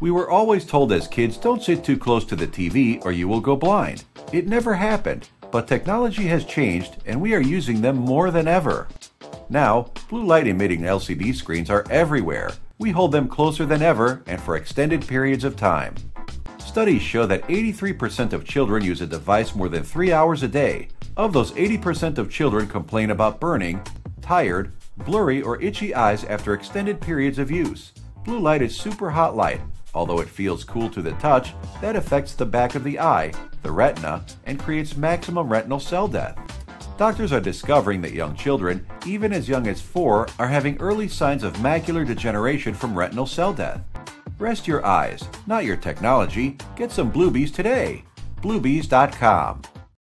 We were always told as kids don't sit too close to the TV or you will go blind. It never happened, but technology has changed and we are using them more than ever. Now, blue light emitting LCD screens are everywhere. We hold them closer than ever and for extended periods of time. Studies show that 83% of children use a device more than three hours a day. Of those, 80% of children complain about burning, tired, blurry, or itchy eyes after extended periods of use. Blue light is super hot light. Although it feels cool to the touch, that affects the back of the eye, the retina, and creates maximum retinal cell death. Doctors are discovering that young children, even as young as 4, are having early signs of macular degeneration from retinal cell death. Rest your eyes, not your technology. Get some Bluebies today. Bluebies.com.